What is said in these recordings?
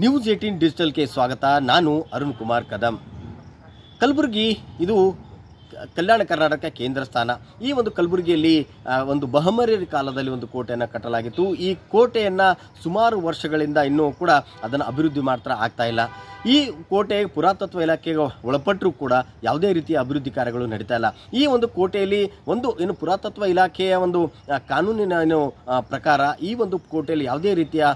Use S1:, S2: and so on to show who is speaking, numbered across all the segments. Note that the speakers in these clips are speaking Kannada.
S1: ನ್ಯೂಸ್ ಏಟೀನ್ ಡಿಜಿಟಲ್ಗೆ ಸ್ವಾಗತ. ನಾನು ಅರುಣ್ ಕುಮಾರ್ ಕದಂ. ಕಲಬುರಗಿ ಇದು ಕಲ್ಯಾಣ ಕರ್ನಾಟಕ ಕೇಂದ್ರ ಸ್ಥಾನ. ಈ ಒಂದು ಕಲಬುರಗಿಯಲ್ಲಿ ಒಂದು ಬಹಮರಿಯರ ಕಾಲದಲ್ಲಿ ಒಂದು ಕೋಟೆಯನ್ನು ಕಟ್ಟಲಾಗಿತ್ತು. ಈ ಕೋಟೆಯನ್ನು ಸುಮಾರು ವರ್ಷಗಳಿಂದ ಇನ್ನೂ ಕೂಡ ಅದನ್ನು ಅಭಿವೃದ್ಧಿ ಮಾಡ್ತಾ ಆಗ್ತಾ ಇಲ್ಲ. ಈ ಕೋಟೆ ಪುರಾತತ್ವ ಇಲಾಖೆಗೆ ಒಳಪಟ್ಟರೂ ಕೂಡ ಯಾವುದೇ ರೀತಿಯ ಅಭಿವೃದ್ಧಿ ಕಾರ್ಯಗಳು ನಡೀತಾ ಇಲ್ಲ. ಈ ಒಂದು ಕೋಟೆಯಲ್ಲಿ ಒಂದು, ಏನು ಪುರಾತತ್ವ ಇಲಾಖೆಯ ಒಂದು ಕಾನೂನಿನ, ಏನು ಪ್ರಕಾರ ಈ ಒಂದು ಕೋಟೆಯಲ್ಲಿ ಯಾವುದೇ ರೀತಿಯ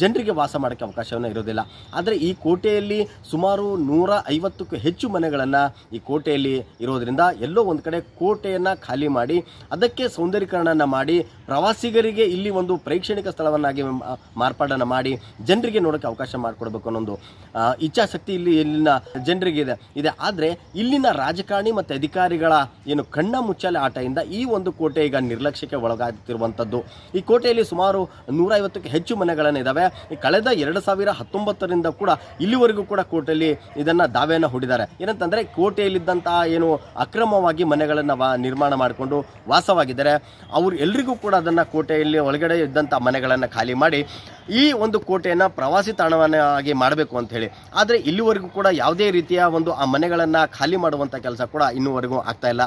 S1: ಜನರಿಗೆ ವಾಸ ಮಾಡೋಕ್ಕೆ ಅವಕಾಶವನ್ನು ಇರೋದಿಲ್ಲ. ಆದರೆ ಈ ಕೋಟೆಯಲ್ಲಿ ಸುಮಾರು ನೂರ ಐವತ್ತಕ್ಕೂ ಹೆಚ್ಚು ಮನೆಗಳನ್ನು ಈ ಕೋಟೆಯಲ್ಲಿ ಇರೋದ್ರಿಂದ ಎಲ್ಲೋ ಒಂದು ಕಡೆ ಕೋಟೆಯನ್ನು ಖಾಲಿ ಮಾಡಿ, ಅದಕ್ಕೆ ಸೌಂದರ್ಯೀಕರಣನ ಮಾಡಿ, ಪ್ರವಾಸಿಗರಿಗೆ ಇಲ್ಲಿ ಒಂದು ಪ್ರೇಕ್ಷಣಿಕ ಸ್ಥಳವನ್ನಾಗಿ ಮಾರ್ಪಾಡನ್ನ ಮಾಡಿ, ಜನರಿಗೆ ನೋಡೋಕ್ಕೆ ಅವಕಾಶ ಮಾಡಿಕೊಡ್ಬೇಕು ಅನ್ನೋ ಒಂದು ಇಚ್ಛಾಶಕ್ತಿ ಇಲ್ಲಿ ಇಲ್ಲಿನ ಜನರಿಗೆ ಇದೆ. ಇದೆ. ಆದರೆ ಇಲ್ಲಿನ ರಾಜಕಾರಣಿ ಮತ್ತು ಅಧಿಕಾರಿಗಳ ಏನು ಕಣ್ಣ ಮುಚ್ಚಾಲೆ ಆಟದಿಂದ ಈ ಒಂದು ಕೋಟೆ ಈಗ ನಿರ್ಲಕ್ಷ್ಯಕ್ಕೆ ಒಳಗಾಗುತ್ತಿರುವಂಥದ್ದು ಈ ಕೋಟೆಯಲ್ಲಿ ಸುಮಾರು ನೂರೈವತ್ತಕ್ಕೆ ಹೆಚ್ಚು ಮನೆಗಳನ್ನು ಇದ್ದಾವೆ ಕಳೆದ ಎರಡು ಸಾವಿರ ಹತ್ತೊಂಬತ್ತರಿಂದ ಕೂಡ ಇಲ್ಲಿವರೆಗೂ ಕೂಡ ಕೋಟೆಯಲ್ಲಿ ಇದನ್ನು ದಾವೆಯನ್ನು ಹೂಡಿದ್ದಾರೆ. ಏನಂತಂದರೆ ಕೋಟೆಯಲ್ಲಿದ್ದಂತಹ ಏನು ಅಕ್ರಮವಾಗಿ ಮನೆಗಳನ್ನು ವಾ ನಿರ್ಮಾಣ ಮಾಡಿಕೊಂಡು ವಾಸವಾಗಿದ್ದಾರೆ. ಅವರು ಎಲ್ರಿಗೂ ಕೂಡ ಅದನ್ನು ಕೋಟೆಯಲ್ಲಿ ಒಳಗಡೆ ಇದ್ದಂಥ ಮನೆಗಳನ್ನು ಖಾಲಿ ಮಾಡಿ ಈ ಒಂದು ಕೋಟೆಯನ್ನು ಪ್ರವಾಸಿ ತಾಣವನ್ನಾಗಿ ಮಾಡಬೇಕು ಅಂತ ಹೇಳಿ. ಆದರೆ ಇಲ್ಲಿವರೆಗೂ ಕೂಡ ಯಾವುದೇ ರೀತಿಯ ಒಂದು ಆ ಮನೆಗಳನ್ನು ಖಾಲಿ ಮಾಡುವಂಥ ಕೆಲಸ ಕೂಡ ಇನ್ನೂವರೆಗೂ ಆಗ್ತಾ ಇಲ್ಲ.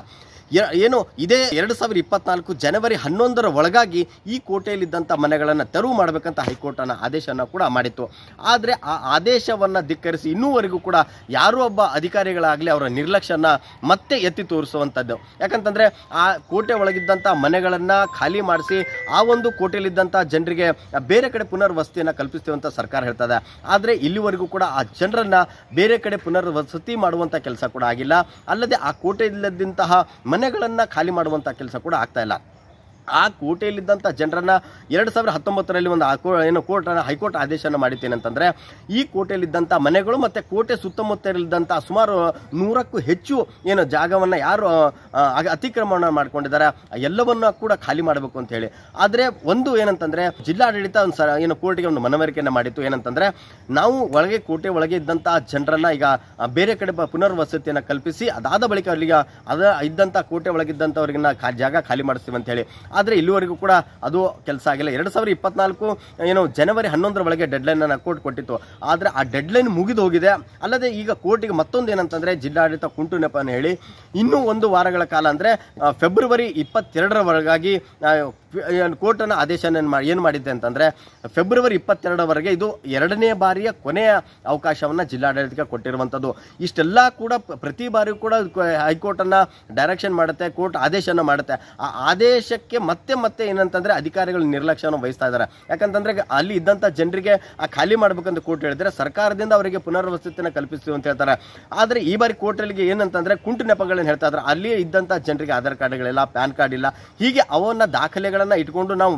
S1: ಏನು, ಇದೇ ಎರಡು ಸಾವಿರ ಇಪ್ಪತ್ನಾಲ್ಕು ಜನವರಿ ಹನ್ನೊಂದರ ಒಳಗಾಗಿ ಈ ಕೋಟೆಯಲ್ಲಿದ್ದಂಥ ಮನೆಗಳನ್ನು ತೆರವು ಮಾಡಬೇಕಂತ ಹೈಕೋರ್ಟನ್ನು ಆದೇಶವನ್ನು ಕೂಡ ಮಾಡಿತ್ತು. ಆದರೆ ಆ ಆದೇಶವನ್ನು ಧಿಕ್ಕರಿಸಿ ಇನ್ನೂವರೆಗೂ ಕೂಡ ಯಾರೋ ಒಬ್ಬ ಅಧಿಕಾರಿಗಳಾಗಲಿ ಅವರ ನಿರ್ಲಕ್ಷ್ಯನ ಮತ್ತೆ ಎತ್ತಿ ತೋರಿಸುವಂಥದ್ದು. ಯಾಕಂತಂದರೆ ಆ ಕೋಟೆ ಒಳಗಿದ್ದಂಥ ಮನೆಗಳನ್ನು ಖಾಲಿ ಮಾಡಿಸಿ ಆ ಒಂದು ಕೋಟೆಯಲ್ಲಿದ್ದಂಥ ಜನರಿಗೆ ಬೇರೆ ಕಡೆ ಪುನರ್ವಸತಿಯನ್ನು ಕಲ್ಪಿಸ್ತೀವಿ ಸರ್ಕಾರ ಹೇಳ್ತದೆ. ಆದರೆ ಇಲ್ಲಿವರೆಗೂ ಕೂಡ ಆ ಜನರನ್ನು ಬೇರೆ ಕಡೆ ಪುನರ್ವಸತಿ ಮಾಡುವಂಥ ಕೆಲಸ ಕೂಡ ಆಗಿಲ್ಲ. ಅಲ್ಲದೆ ಆ ಕೋಟೆಯಲ್ಲಿದ್ದಂತಹ ಮನೆಗಳನ್ನು ಖಾಲಿ ಮಾಡುವಂಥ ಕೆಲಸ ಕೂಡ ಆಗ್ತಾ ಇಲ್ಲ. ಆ ಕೋಟೆಯಲ್ಲಿದ್ದಂಥ ಜನರನ್ನ ಎರಡು ಸಾವಿರದ ಹತ್ತೊಂಬತ್ತರಲ್ಲಿ ಒಂದು ಆ ಏನು ಕೋರ್ಟ್ ಹೈಕೋರ್ಟ್ ಆದೇಶನ ಮಾಡಿದ್ದೇನೆಂತಂದರೆ ಈ ಕೋಟೆಯಲ್ಲಿದ್ದಂಥ ಮನೆಗಳು ಮತ್ತು ಕೋಟೆ ಸುತ್ತಮುತ್ತಲಿದ್ದಂಥ ಸುಮಾರು ನೂರಕ್ಕೂ ಹೆಚ್ಚು ಏನು ಜಾಗವನ್ನು ಯಾರು ಅತಿಕ್ರಮಣ ಮಾಡ್ಕೊಂಡಿದ್ದಾರೆ. ಎಲ್ಲವನ್ನ ಕೂಡ ಖಾಲಿ ಮಾಡಬೇಕು ಅಂತ ಹೇಳಿ. ಆದರೆ ಒಂದು ಏನಂತಂದರೆ, ಜಿಲ್ಲಾಡಳಿತ ಒಂದು ಸರ ಏನು ಕೋರ್ಟಿಗೆ ಒಂದು ಮನವರಿಕೆಯನ್ನು ಮಾಡಿತ್ತು. ಏನಂತಂದರೆ, ನಾವು ಒಳಗೆ ಕೋಟೆ ಒಳಗೆ ಇದ್ದಂಥ ಜನರನ್ನು ಈಗ ಬೇರೆ ಕಡೆ ಪುನರ್ವಸತಿಯನ್ನು ಕಲ್ಪಿಸಿ, ಅದಾದ ಬಳಿಕ ಅಲ್ಲಿಗೆ ಅದ ಇದ್ದಂಥ ಕೋಟೆ ಒಳಗಿದ್ದಂಥವ್ರಿಗಿನ್ನ ಜಾಗ ಖಾಲಿ ಮಾಡಿಸ್ತೀವಿ ಅಂತ ಹೇಳಿ. ಆದರೆ ಇಲ್ಲಿವರೆಗೂ ಕೂಡ ಅದು ಕೆಲಸ ಆಗಿಲ್ಲ. ಎರಡು ಸಾವಿರದ ಇಪ್ಪತ್ನಾಲ್ಕು, ಏನು ಜನವರಿ ಹನ್ನೊಂದರ ಒಳಗೆ ಡೆಡ್ಲೈನ್ ಅನ್ನು ಕೋರ್ಟ್ ಕೊಟ್ಟಿತ್ತು. ಆದರೆ ಆ ಡೆಡ್ಲೈನ್ ಮುಗಿದು ಹೋಗಿದೆ. ಅಲ್ಲದೆ ಈಗ ಕೋರ್ಟಿಗೆ ಮತ್ತೊಂದು ಏನಂತಂದರೆ ಜಿಲ್ಲಾಡಳಿತ ಕುಂಟು ನೆಪವನ್ನು ಹೇಳಿ, ಇನ್ನೂ ಒಂದು ವಾರಗಳ ಕಾಲ ಅಂದರೆ ಫೆಬ್ರವರಿ ಇಪ್ಪತ್ತೆರಡರ ಒಳಗಾಗಿ ಕೋರ್ಟನ್ನು ಆದೇಶನ ಮಾಡಿ ಏನು ಮಾಡಿದ್ದೆ ಅಂತಂದರೆ ಫೆಬ್ರವರಿ ಇಪ್ಪತ್ತೆರಡರವರೆಗೆ ಇದು ಎರಡನೇ ಬಾರಿಯ ಕೊನೆಯ ಅವಕಾಶವನ್ನು ಜಿಲ್ಲಾಡಳಿತಕ್ಕೆ ಕೊಟ್ಟಿರುವಂಥದ್ದು ಇಷ್ಟೆಲ್ಲ ಕೂಡ ಪ್ರತಿ ಬಾರಿಯೂ ಕೂಡ ಹೈಕೋರ್ಟನ್ನು ಡೈರೆಕ್ಷನ್ ಮಾಡುತ್ತೆ ಕೋರ್ಟ್ ಆದೇಶನ ಮಾಡುತ್ತೆ. ಆ ಆದೇಶಕ್ಕೆ ಮತ್ತೆ ಮತ್ತೆ ಏನಂತಂದ್ರೆ ಅಧಿಕಾರಿಗಳು ನಿರ್ಲಕ್ಷ್ಯವನ್ನು ವಹಿಸ್ತಾ ಇದ್ದಾರೆ. ಯಾಕಂತಂದ್ರೆ ಅಲ್ಲಿ ಇದ್ದಂಥ ಜನರಿಗೆ ಆ ಖಾಲಿ ಮಾಡ್ಬೇಕಂತ ಕೋರ್ಟ್ ಹೇಳಿದ್ರೆ ಸರ್ಕಾರದಿಂದ ಅವರಿಗೆ ಪುನರ್ವಸತಿಯನ್ನು ಕಲ್ಪಿಸ್ತೀವಿ ಅಂತ ಹೇಳ್ತಾರೆ. ಆದರೆ ಈ ಬಾರಿ ಕೋರ್ಟಲ್ಲಿಗೆ ಏನಂತಂದ್ರೆ ಕುಂಟು ನೆಪಗಳನ್ನು ಹೇಳ್ತಾ ಇದ್ದಾರೆ. ಅಲ್ಲಿಯೇ ಇದ್ದಂಥ ಜನರಿಗೆ ಆಧಾರ್ ಕಾರ್ಡ್ಗಳಿಲ್ಲ, ಪ್ಯಾನ್ ಕಾರ್ಡ್ ಇಲ್ಲ. ಹೀಗೆ ಅವನ್ನ ದಾಖಲೆಗಳನ್ನು ಇಟ್ಕೊಂಡು ನಾವು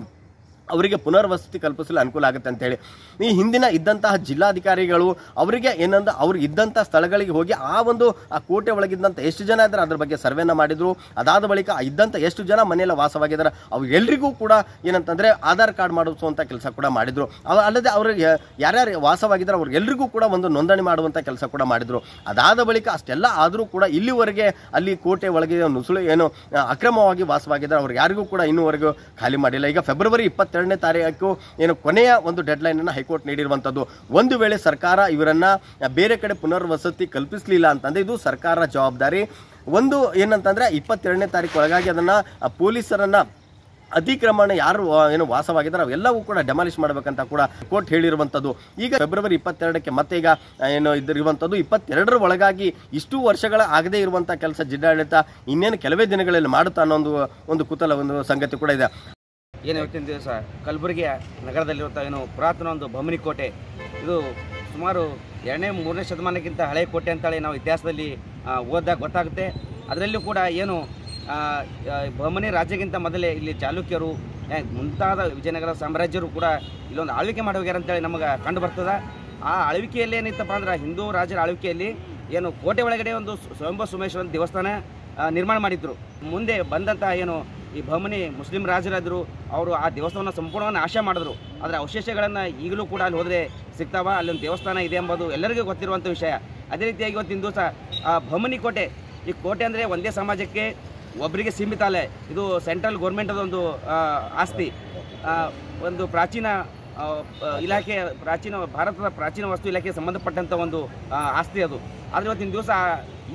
S1: ಅವರಿಗೆ ಪುನರ್ವಸತಿ ಕಲ್ಪಿಸಲು ಅನುಕೂಲ ಆಗುತ್ತೆ ಅಂತ ಹೇಳಿ. ಈ ಹಿಂದಿನ ಇದ್ದಂತಹ ಜಿಲ್ಲಾಧಿಕಾರಿಗಳು ಅವರಿಗೆ ಏನಂದ ಅವ್ರು ಇದ್ದಂಥ ಸ್ಥಳಗಳಿಗೆ ಹೋಗಿ ಆ ಒಂದು, ಆ ಕೋಟೆ ಒಳಗಿದ್ದಂಥ ಎಷ್ಟು ಜನ ಇದ್ದಾರೆ ಅದ್ರ ಬಗ್ಗೆ ಸರ್ವೆನ ಮಾಡಿದರು. ಅದಾದ ಬಳಿಕ ಇದ್ದಂಥ ಎಷ್ಟು ಜನ ಮನೆಯಲ್ಲಿ ವಾಸವಾಗಿದ್ದಾರೆ. ಅವು ಎಲ್ರಿಗೂ ಕೂಡ ಏನಂತಂದರೆ ಆಧಾರ್ ಕಾರ್ಡ್ ಮಾಡಿಸುವಂಥ ಕೆಲಸ ಕೂಡ ಮಾಡಿದರು. ಅಲ್ಲದೆ ಅವ್ರಿಗೆ ಯಾರ್ಯಾರು ವಾಸವಾಗಿದ್ದಾರೆ ಅವ್ರಿಗೆಲ್ರಿಗೂ ಕೂಡ ಒಂದು ನೋಂದಣಿ ಮಾಡುವಂಥ ಕೆಲಸ ಕೂಡ ಮಾಡಿದರು. ಅದಾದ ಬಳಿಕ ಅಷ್ಟೆಲ್ಲ ಆದರೂ ಕೂಡ ಇಲ್ಲಿವರೆಗೆ ಅಲ್ಲಿ ಕೋಟೆ ಒಳಗೆ ನುಸುಳು ಏನು ಅಕ್ರಮವಾಗಿ ವಾಸವಾಗಿದ್ದಾರೆ. ಅವ್ರಿಗೆ ಯಾರಿಗೂ ಕೂಡ ಇನ್ನೂವರೆಗೂ ಖಾಲಿ ಮಾಡಿಲ್ಲ. ಈಗ ಫೆಬ್ರವರಿ ಇಪ್ಪತ್ತೆರಡನೇ ತಾರೀಕು ಏನು ಕೊನೆಯ ಒಂದು ಡೆಡ್ಲೈನ್ ಅನ್ನು ಹೈಕೋರ್ಟ್ ನೀಡಿರುವಂಥದ್ದು ಒಂದು ವೇಳೆ ಸರ್ಕಾರ ಇವರನ್ನ ಬೇರೆ ಕಡೆ ಪುನರ್ವಸತಿ ಕಲ್ಪಿಸಲಿಲ್ಲ ಅಂತಂದ್ರೆ ಇದು ಸರ್ಕಾರ ಜವಾಬ್ದಾರಿ. ಒಂದು ಏನಂತಂದ್ರೆ ಇಪ್ಪತ್ತೆರಡನೇ ತಾರೀಕು ಒಳಗಾಗಿ ಅದನ್ನ ಪೊಲೀಸರನ್ನ ಅತಿಕ್ರಮಣ ಯಾರು ಏನು ವಾಸವಾಗಿದ್ದಾರೆ ಅವೆಲ್ಲವೂ ಕೂಡ ಡೆಮಾಲಿಷ್ ಮಾಡಬೇಕಂತ ಕೂಡ ಕೋರ್ಟ್ ಹೇಳಿರುವಂಥದ್ದು ಈಗ ಫೆಬ್ರವರಿ ಇಪ್ಪತ್ತೆರಡಕ್ಕೆ ಮತ್ತೆ ಈಗ ಏನು ಇದಿರುವಂಥದ್ದು ಇಪ್ಪತ್ತೆರಡರ ಒಳಗಾಗಿ ಇಷ್ಟು ವರ್ಷಗಳ ಆಗದೇ ಇರುವಂಥ ಕೆಲಸ ಜಿಲ್ಲಾಡಳಿತ ಇನ್ನೇನು ಕೆಲವೇ ದಿನಗಳಲ್ಲಿ ಮಾಡುತ್ತಾ ಅನ್ನೋ ಒಂದು ಒಂದು ಕುತಲ ಒಂದು ಸಂಗತಿ ಕೂಡ ಇದೆ.
S2: ಏನು ಇವತ್ತಿನ ದಿವಸ ಕಲಬುರಗಿಯ ನಗರದಲ್ಲಿರುವಂಥ ಏನು ಪುರಾತನ ಒಂದು ಬಮನಿ ಕೋಟೆ ಇದು ಸುಮಾರು ಎರಡನೇ ಮೂರನೇ ಶತಮಾನಕ್ಕಿಂತ ಹಳೆಯ ಕೋಟೆ ಅಂತೇಳಿ ನಾವು ಇತಿಹಾಸದಲ್ಲಿ ಓದಾಗ ಗೊತ್ತಾಗುತ್ತೆ. ಅದರಲ್ಲೂ ಕೂಡ ಏನು ಬಮನಿ ರಾಜ್ಯಕ್ಕಿಂತ ಮೊದಲೇ ಇಲ್ಲಿ ಚಾಲುಕ್ಯರು ಮುಂತಾದ ವಿಜಯನಗರ ಸಾಮ್ರಾಜ್ಯರು ಕೂಡ ಇಲ್ಲೊಂದು ಆಳ್ವಿಕೆ ಮಾಡಿ ಹೋಗ್ಯಾರ ಅಂತೇಳಿ ನಮಗೆ ಕಂಡು ಬರ್ತದೆ. ಆ ಆಳ್ವಿಕೆಯಲ್ಲಿ ಏನಿತ್ತಪ್ಪ ಅಂದ್ರೆ ಹಿಂದೂ ರಾಜರ ಆಳ್ವಿಕೆಯಲ್ಲಿ ಏನು ಕೋಟೆ ಒಳಗಡೆ ಒಂದು ಸ್ವಯಂಭ ಸೋಮೇಶ್ವರ ದೇವಸ್ಥಾನ ನಿರ್ಮಾಣ ಮಾಡಿದ್ರು. ಮುಂದೆ ಬಂದಂತಹ ಏನು ಈ ಬಹಮನಿ ಮುಸ್ಲಿಂ ರಾಜರಾದರು, ಅವರು ಆ ದೇವಸ್ಥಾನವನ್ನು ಸಂಪೂರ್ಣವನ್ನು ನಾಶ ಮಾಡಿದ್ರು. ಆದರೆ ಅವಶೇಷಗಳನ್ನು ಈಗಲೂ ಕೂಡ ಅಲ್ಲಿ ಹೋದರೆ ಸಿಗ್ತಾವ? ಅಲ್ಲೊಂದು ದೇವಸ್ಥಾನ ಇದೆ ಎಂಬುದು ಎಲ್ಲರಿಗೂ ಗೊತ್ತಿರುವಂಥ ವಿಷಯ. ಅದೇ ರೀತಿಯಾಗಿ ಇವತ್ತಿನ ದಿವಸ, ಆ ಬಹಮನಿ ಕೋಟೆ, ಈ ಕೋಟೆ ಅಂದರೆ ಒಂದೇ ಸಮಾಜಕ್ಕೆ ಒಬ್ಬರಿಗೆ ಸೀಮಿತ ಅಲ್ಲೇ. ಇದು ಸೆಂಟ್ರಲ್ ಗೌರ್ಮೆಂಟದ ಒಂದು ಆಸ್ತಿ. ಒಂದು ಪ್ರಾಚೀನ ಇಲಾಖೆ, ಪ್ರಾಚೀನ, ಭಾರತದ ಪ್ರಾಚೀನ ವಸ್ತು ಇಲಾಖೆಗೆ ಸಂಬಂಧಪಟ್ಟಂಥ ಒಂದು ಆಸ್ತಿ ಅದು. ಆದರೆ ಇವತ್ತಿನ ದಿವಸ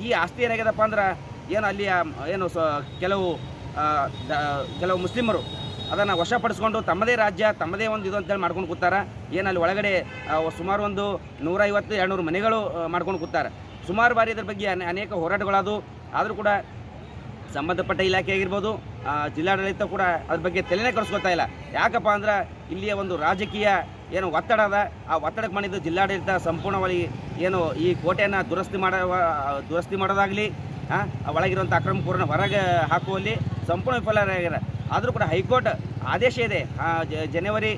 S2: ಈ ಆಸ್ತಿ ಏನಾಗ್ಯದಪ್ಪ ಅಂದ್ರೆ, ಏನು ಅಲ್ಲಿ ಏನು ಸ, ಕೆಲವು ಕೆಲವು ಮುಸ್ಲಿಮರು ಅದನ್ನು ವಶಪಡಿಸ್ಕೊಂಡು ತಮ್ಮದೇ ರಾಜ್ಯ, ತಮ್ಮದೇ ಒಂದು ಇದು ಅಂತೇಳಿ ಮಾಡ್ಕೊಂಡು ಕೂತಾರೆ. ಏನು ಅಲ್ಲಿ ಒಳಗಡೆ ಸುಮಾರು ಒಂದು ನೂರೈವತ್ತು, ಎರಡುನೂರು ಮನೆಗಳು ಮಾಡ್ಕೊಂಡು ಕೂತಾರೆ. ಸುಮಾರು ಬಾರಿ ಇದ್ರ ಬಗ್ಗೆ ಅನೆ- ಅನೇಕ ಹೋರಾಟಗಳಾದವು. ಆದರೂ ಕೂಡ ಸಂಬಂಧಪಟ್ಟ ಇಲಾಖೆ ಆಗಿರ್ಬೋದು ಜಿಲ್ಲಾಡಳಿತ ಕೂಡ ಅದ್ರ ಬಗ್ಗೆ ತಲೆನೇ ಕರೆಸ್ಕೊತಾ ಇಲ್ಲ. ಯಾಕಪ್ಪ ಅಂದ್ರೆ ಇಲ್ಲಿಯ ಒಂದು ರಾಜಕೀಯ ಏನು ಒತ್ತಡ ಅದ? ಆ ಒತ್ತಡಕ್ಕೆ ಮಾಡಿದ್ದು ಜಿಲ್ಲಾಡಳಿತ ಸಂಪೂರ್ಣವಾಗಿ ಏನು ಈ ಕೋಟೆಯನ್ನು ದುರಸ್ತಿ ಮಾಡ ದುರಸ್ತಿ ಮಾಡೋದಾಗಲಿ ಒಳಗಿರುವಂಥ ಅಕ್ರಮಪೂರ್ಣ ಹೊರಗೆ ಹಾಕುವಲ್ಲಿ ಸಂಪೂರ್ಣ ವಿಫಲರಾಗ್ಯಾರ. ಆದರೂ ಕೂಡ ಹೈಕೋರ್ಟ್ ಆದೇಶ ಇದೆ. ಜನವರಿ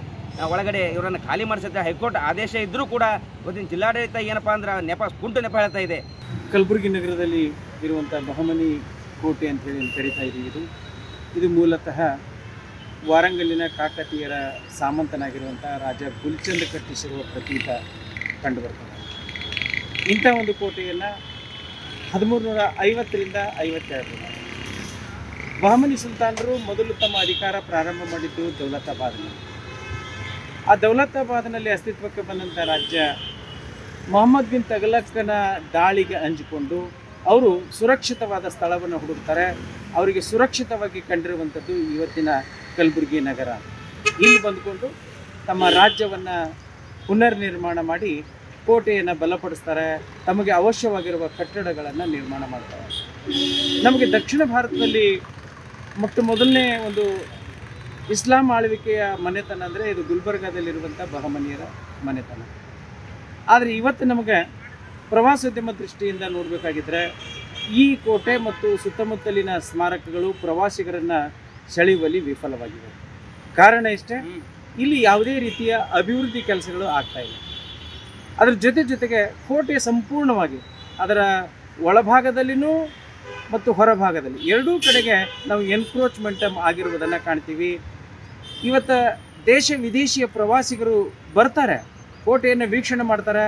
S2: ಒಳಗಡೆ ಇವರನ್ನು ಖಾಲಿ ಮಾಡಿಸುತ್ತೆ ಹೈಕೋರ್ಟ್ ಆದೇಶ ಇದ್ದರೂ ಕೂಡ ಇವತ್ತಿನ ಜಿಲ್ಲಾಡಳಿತ ಏನಪ್ಪ ಅಂದ್ರೆ ನೆಪ, ಕುಂಟು ನೆಪ ಹೇಳ್ತಾ ಇದೆ.
S3: ಕಲಬುರಗಿ ನಗರದಲ್ಲಿ ಇರುವಂಥ ಬಹಮನಿ ಕೋಟೆ ಅಂತೇಳಿ ಹೇಳಿ ಕರಿತಾ ಇದು. ಇದು ಮೂಲತಃ ವಾರಂಗಲ್ಲಿನ ಕಾಕತೀಯರ ಸಾಮಂತನಾಗಿರುವಂಥ ರಾಜ ಗುಲ್ಚಂದ್ ಕಟ್ಟಿಸಿರುವ ಪ್ರತೀತ ಕಂಡುಬರ್ತದೆ. ಇಂಥ ಒಂದು ಕೋಟೆಯನ್ನು ಹದಿಮೂರು ನೂರ ಐವತ್ತರಿಂದ ಐವತ್ತೆರಡು ಬಹಮನಿ ಸುಲ್ತಾನರು ಮೊದಲು ತಮ್ಮ ಅಧಿಕಾರ ಪ್ರಾರಂಭ ಮಾಡಿದ್ದು ದೌಲತಾಬಾದ್ನಲ್ಲಿ. ಆ ದೌಲತಾಬಾದ್ನಲ್ಲಿ ಅಸ್ತಿತ್ವಕ್ಕೆ ಬಂದಂಥ ರಾಜ್ಯ ಮೊಹಮ್ಮದ್ ಬಿನ್ ತಗಲಕ್ಕನ ದಾಳಿಗೆ ಅಂಜಿಕೊಂಡು ಅವರು ಸುರಕ್ಷಿತವಾದ ಸ್ಥಳವನ್ನು ಹುಡುಕ್ತಾರೆ. ಅವರಿಗೆ ಸುರಕ್ಷಿತವಾಗಿ ಕಂಡಿರುವಂಥದ್ದು ಇವತ್ತಿನ ಕಲಬುರಗಿ ನಗರ. ಇಲ್ಲಿ ಬಂದುಕೊಂಡು ತಮ್ಮ ರಾಜ್ಯವನ್ನು ಪುನರ್ ನಿರ್ಮಾಣ ಮಾಡಿ ಕೋಟೆಯನ್ನು ಬಲಪಡಿಸ್ತಾರೆ. ತಮಗೆ ಅವಶ್ಯವಾಗಿರುವ ಕಟ್ಟಡಗಳನ್ನು ನಿರ್ಮಾಣ ಮಾಡ್ತಾರೆ. ನಮಗೆ ದಕ್ಷಿಣ ಭಾರತದಲ್ಲಿ ಮೊಟ್ಟ ಮೊದಲನೇ ಒಂದು ಇಸ್ಲಾಂ ಆಳ್ವಿಕೆಯ ಮನೆತನ ಅಂದರೆ ಇದು ಗುಲ್ಬರ್ಗಾದಲ್ಲಿರುವಂಥ ಬಹಮನಿಯರ ಮನೆತನ. ಆದರೆ ಇವತ್ತು ನಮಗೆ ಪ್ರವಾಸೋದ್ಯಮ ದೃಷ್ಟಿಯಿಂದ ನೋಡಬೇಕಾಗಿದ್ದರೆ ಈ ಕೋಟೆ ಮತ್ತು ಸುತ್ತಮುತ್ತಲಿನ ಸ್ಮಾರಕಗಳು ಪ್ರವಾಸಿಗರನ್ನು ಸೆಳೆಯುವಲ್ಲಿ ವಿಫಲವಾಗಿದೆ ಕಾರಣ ಇಷ್ಟೇ ಇಲ್ಲಿ ಯಾವುದೇ ರೀತಿಯ ಅಭಿವೃದ್ಧಿ ಕೆಲಸಗಳು ಆಗ್ತಾ ಇಲ್ಲ. ಅದರ ಜೊತೆ ಜೊತೆಗೆ ಕೋಟೆ ಸಂಪೂರ್ಣವಾಗಿ ಅದರ ಒಳಭಾಗದಲ್ಲಿನೂ ಮತ್ತು ಹೊರಭಾಗದಲ್ಲಿ ಎರಡೂ ಕಡೆಗೆ ನಾವು ಎನ್ಕ್ರೋಚ್ಮೆಂಟ್ ಆಗಿರುವುದನ್ನು ಕಾಣ್ತೀವಿ. ಇವತ್ತು ದೇಶ ವಿದೇಶಿಯ ಪ್ರವಾಸಿಗರು ಬರ್ತಾರೆ ಕೋಟೆಯನ್ನು ವೀಕ್ಷಣೆ ಮಾಡ್ತಾರೆ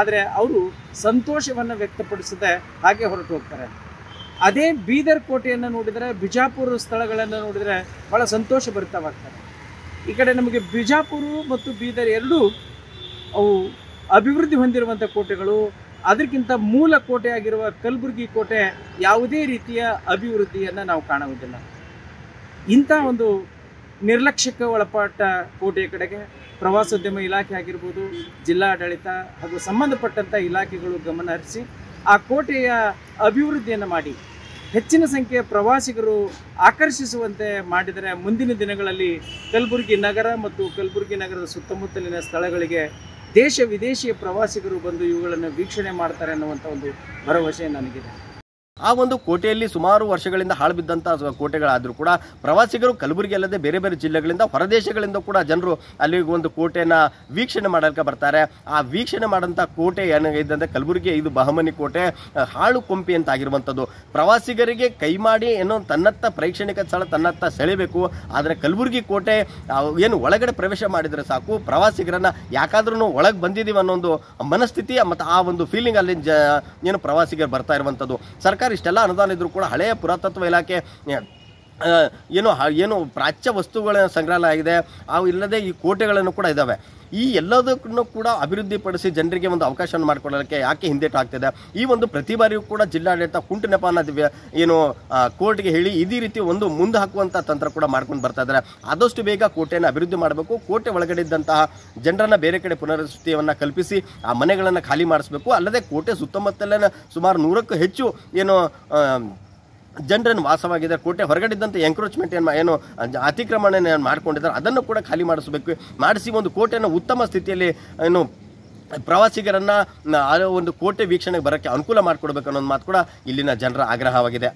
S3: ಆದರೆ ಅವರು ಸಂತೋಷವನ್ನು ವ್ಯಕ್ತಪಡಿಸದೆ ಹಾಗೆ ಹೊರಟು ಹೋಗ್ತಾರೆ. ಅದೇ ಬೀದರ್ ಕೋಟೆಯನ್ನು ನೋಡಿದರೆ, ಬಿಜಾಪುರ ಸ್ಥಳಗಳನ್ನು ನೋಡಿದರೆ ಭಾಳ ಸಂತೋಷ ಭರಿತವಾಗ್ತಾರೆ. ಈ ಕಡೆ ನಮಗೆ ಬಿಜಾಪುರ ಮತ್ತು ಬೀದರ್ ಎರಡೂ ಅವು ಅಭಿವೃದ್ಧಿ ಹೊಂದಿರುವಂಥ ಕೋಟೆಗಳು. ಅದಕ್ಕಿಂತ ಮೂಲ ಕೋಟೆಯಾಗಿರುವ ಕಲಬುರಗಿ ಕೋಟೆ ಯಾವುದೇ ರೀತಿಯ ಅಭಿವೃದ್ಧಿಯನ್ನು ನಾವು ಕಾಣುವುದಿಲ್ಲ. ಇಂಥ ಒಂದು ನಿರ್ಲಕ್ಷ್ಯಕ್ಕೆ ಒಳಪಟ್ಟ ಕೋಟೆಯ ಕಡೆಗೆ ಪ್ರವಾಸೋದ್ಯಮ ಇಲಾಖೆ ಆಗಿರ್ಬೋದು, ಜಿಲ್ಲಾಡಳಿತ ಹಾಗೂ ಸಂಬಂಧಪಟ್ಟಂಥ ಇಲಾಖೆಗಳು ಗಮನ ಹರಿಸಿ ಆ ಕೋಟೆಯ ಅಭಿವೃದ್ಧಿಯನ್ನು ಮಾಡಿ. ಹೆಚ್ಚಿನ ಸಂಖ್ಯೆಯ ಪ್ರವಾಸಿಗರು ಆಕರ್ಷಿಸುವಂತೆ ಮಾಡಿದರೆ ಮುಂದಿನ ದಿನಗಳಲ್ಲಿ ಕಲಬುರಗಿ ನಗರ ಮತ್ತು ಕಲಬುರಗಿ ನಗರದ ಸುತ್ತಮುತ್ತಲಿನ ಸ್ಥಳಗಳಿಗೆ ದೇಶ ವಿದೇಶಿಯ ಪ್ರವಾಸಿಗರು ಬಂದು ಇವುಗಳನ್ನು ವೀಕ್ಷಣೆ ಮಾಡ್ತಾರೆ ಅನ್ನುವಂಥ ಒಂದು ಭರವಸೆ ನನಗಿದೆ.
S1: ಆ ಒಂದು ಕೋಟೆಯಲ್ಲಿ ಸುಮಾರು ವರ್ಷಗಳಿಂದ ಹಾಳು ಬಿದ್ದಂಥ ಕೋಟೆಗಳಾದರೂ ಕೂಡ ಪ್ರವಾಸಿಗರು ಕಲಬುರಗಿ ಅಲ್ಲದೆ ಬೇರೆ ಬೇರೆ ಜಿಲ್ಲೆಗಳಿಂದ ಹೊರದೇಶಗಳಿಂದ ಕೂಡ ಜನರು ಅಲ್ಲಿ ಒಂದು ಕೋಟೆನ ವೀಕ್ಷಣೆ ಮಾಡಲಿಕ್ಕೆ ಬರ್ತಾರೆ. ಆ ವೀಕ್ಷಣೆ ಮಾಡೋಂಥ ಕೋಟೆ ಏನಾಗಿದ್ದಂತೆ ಕಲಬುರಗಿ ಇದು ಬಹಮನಿ ಕೋಟೆ ಹಾಳು ಕೊಂಪಿ ಅಂತ ಆಗಿರುವಂಥದ್ದು ಪ್ರವಾಸಿಗರಿಗೆ ಕೈ ಮಾಡಿ ಏನೋ ತನ್ನತ್ತ ಪ್ರೇಕ್ಷಣಿಕ ಸ್ಥಳ, ತನ್ನತ್ತ ಸೆಳೆಯಬೇಕು. ಆದರೆ ಕಲಬುರಗಿ ಕೋಟೆ ಏನು ಒಳಗಡೆ ಪ್ರವೇಶ ಮಾಡಿದರೆ ಸಾಕು. ಪ್ರವಾಸಿಗರನ್ನ ಯಾಕಾದ್ರೂ ಒಳಗೆ ಬಂದಿದ್ದೀವಿ ಅನ್ನೋ ಒಂದು ಮನಸ್ಥಿತಿ ಮತ್ತು ಆ ಒಂದು ಫೀಲಿಂಗ್ ಅಲ್ಲಿ ಏನು ಪ್ರವಾಸಿಗರು ಬರ್ತಾ ಇರುವಂಥದ್ದು ಸರ್ಕಾರ ಇಷ್ಟೆಲ್ಲ ಅನುದಾನ ಇದ್ರು ಕೂಡ ಹಳೆಯ ಪುರಾತತ್ವ ಇಲಾಖೆ ಏನು ಏನು ಪ್ರಾಚ್ಯ ವಸ್ತುಗಳ ಸಂಗ್ರಹಾಲಯ ಆಗಿದೆ, ಅವು ಇಲ್ಲದೆ ಈ ಕೋಟೆಗಳನ್ನು ಕೂಡ ಇದ್ದಾವೆ. ಈ ಎಲ್ಲದಕ್ಕೂ ಕೂಡ ಅಭಿವೃದ್ಧಿಪಡಿಸಿ ಜನರಿಗೆ ಒಂದು ಅವಕಾಶವನ್ನು ಮಾಡಿಕೊಡೋದಕ್ಕೆ ಯಾಕೆ ಹಿಂದೇಟು ಆಗ್ತಿದೆ? ಈ ಒಂದು ಪ್ರತಿ ಬಾರಿಯೂ ಕೂಡ ಜಿಲ್ಲಾಡಳಿತ ಕುಂಟು ಅನ್ನೋದು ಏನು ಕೋರ್ಟ್ಗೆ ಹೇಳಿ ಇದೇ ರೀತಿ ಒಂದು ಮುಂದೆ ಹಾಕುವಂಥ ತಂತ್ರ ಕೂಡ ಮಾಡ್ಕೊಂಡು ಬರ್ತಾ ಇದ್ದಾರೆ. ಆದಷ್ಟು ಬೇಗ ಕೋಟೆಯನ್ನು ಅಭಿವೃದ್ಧಿ ಮಾಡಬೇಕು. ಕೋಟೆ ಒಳಗಡೆ ಇದ್ದಂತಹ ಜನರನ್ನ ಬೇರೆ ಕಡೆ ಪುನರ್ವಸತಿಯನ್ನು ಕಲ್ಪಿಸಿ, ಆ ಮನೆಗಳನ್ನು ಖಾಲಿ ಮಾಡಿಸ್ಬೇಕು. ಅಲ್ಲದೆ ಕೋಟೆ ಸುತ್ತಮುತ್ತಲಿನ ಸುಮಾರು ನೂರಕ್ಕೂ ಹೆಚ್ಚು, ಏನು ಜನರನ್ನು ವಾಸವಾಗಿದ್ದಾರೆ. ಕೋಟೆ ಹೊರಗಡೆ ಇದ್ದಂಥ ಎಂಕ್ರೋಚ್ಮೆಂಟ್ ಏನು ಏನು, ಅತಿಕ್ರಮಣ ಏನು ಮಾಡ್ಕೊಂಡಿದ್ದಾರೆ, ಅದನ್ನು ಕೂಡ ಖಾಲಿ ಮಾಡಿಸಬೇಕು. ಮಾಡಿಸಿ ಒಂದು ಕೋಟೆಯನ್ನು ಉತ್ತಮ ಸ್ಥಿತಿಯಲ್ಲಿ, ಏನು, ಪ್ರವಾಸಿಗರನ್ನು ಆ ಒಂದು ಕೋಟೆ ವೀಕ್ಷಣೆಗೆ ಬರೋಕ್ಕೆ ಅನುಕೂಲ ಮಾಡಿಕೊಡ್ಬೇಕು ಅನ್ನೋ ಒಂದು ಮಾತು ಕೂಡ ಇಲ್ಲಿನ ಜನರ ಆಗ್ರಹವಾಗಿದೆ.